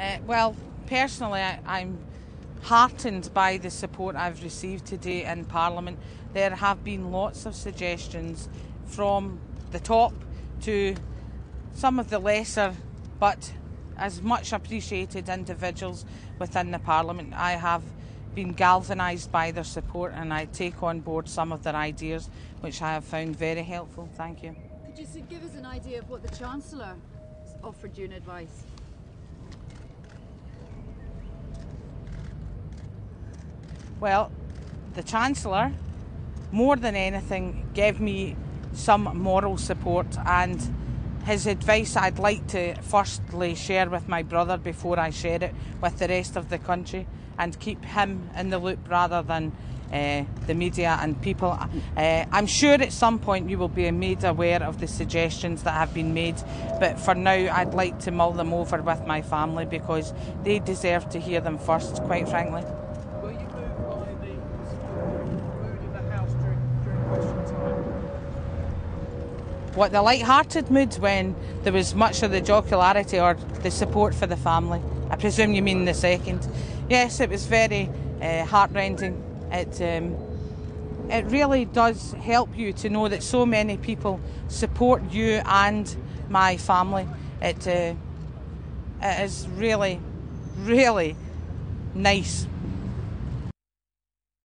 Uh, well, personally, I, I'm heartened by the support I've received today in Parliament. There have been lots of suggestions from the top to some of the lesser but as much appreciated individuals within the Parliament. I have been galvanised by their support and I take on board some of their ideas, which I have found very helpful. Thank you. Could you give us an idea of what the Chancellor offered you in advice? Well, the Chancellor, more than anything, gave me some moral support and his advice I'd like to firstly share with my brother before I share it with the rest of the country and keep him in the loop rather than uh, the media and people. Uh, I'm sure at some point you will be made aware of the suggestions that have been made, but for now I'd like to mull them over with my family because they deserve to hear them first, quite frankly. What the light-hearted mood when there was much of the jocularity or the support for the family. I presume you mean the second. Yes, it was very uh, heartrending. It um, it really does help you to know that so many people support you and my family. It uh, it is really, really nice